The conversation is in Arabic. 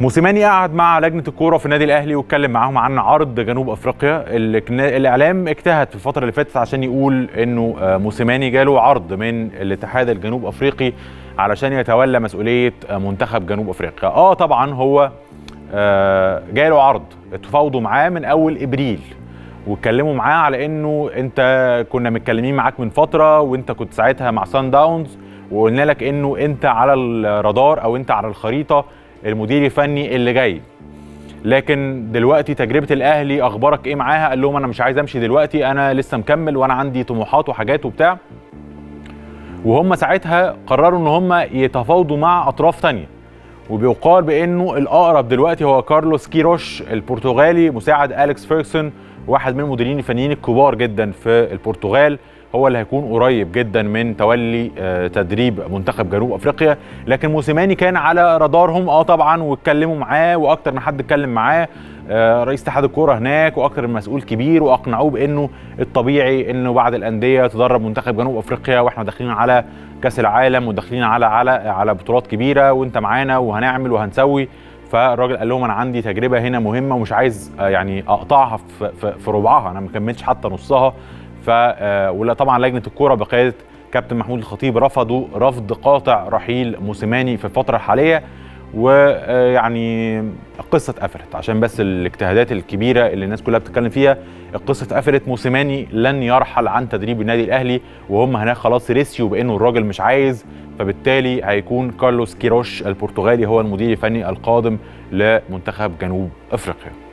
موسيماني قعد مع لجنة الكورة في النادي الأهلي واتكلم معاهم عن عرض جنوب أفريقيا. الإعلام اجتهد في الفترة اللي فاتت عشان يقول إنه آه، موسيماني جاله عرض من الاتحاد الجنوب أفريقي علشان يتولى مسؤولية آه، منتخب جنوب أفريقيا. آه طبعا هو آه، جاله عرض. اتفاوضوا معاه من أول إبريل واتكلموا معاه على إنه أنت كنا متكلمين معاك من فترة وأنت كنت ساعتها مع سان داونز وقلنا لك إنه أنت على الرادار أو أنت على الخريطة. المدير الفني اللي جاي. لكن دلوقتي تجربة الأهلي أخبارك إيه معاها؟ قال لهم أنا مش عايز أمشي دلوقتي أنا لسه مكمل وأنا عندي طموحات وحاجات وبتاع. وهم ساعتها قرروا إن هم يتفاوضوا مع أطراف تانية. وبيقال بإنه الأقرب دلوقتي هو كارلوس كيروش البرتغالي مساعد أليكس فيرجسون واحد من المديرين الفنيين الكبار جدا في البرتغال. هو اللي هيكون قريب جدا من تولي آه، تدريب منتخب جنوب أفريقيا. لكن موسيماني كان على رادارهم آه طبعا واتكلموا معاه وأكتر من حد اتكلم معاه. آه، رئيس اتحاد الكورة هناك وأكتر من مسؤول كبير وأقنعوه بأنه الطبيعي إنه بعد الأندية تدرب منتخب جنوب أفريقيا وإحنا داخلين على كأس العالم وداخلين على على على بطولات كبيرة وأنت معانا وهنعمل وهنسوي. فالراجل قال لهم أنا عندي تجربة هنا مهمة ومش عايز آه، يعني أقطعها في, في, في ربعها. أنا ما كملتش حتى نصها. ف آه، ولا طبعا لجنة الكورة بقيادة كابتن محمود الخطيب رفضوا رفض قاطع رحيل موسيماني في الفترة الحالية ويعني القصة اتقفلت. عشان بس الاجتهادات الكبيرة اللي الناس كلها بتتكلم فيها القصة اتقفلت. موسيماني لن يرحل عن تدريب النادي الأهلي وهم هناك خلاص ريسيو بأنه الراجل مش عايز فبالتالي هيكون كارلوس كيروش البرتغالي هو المدير الفني القادم لمنتخب جنوب أفريقيا.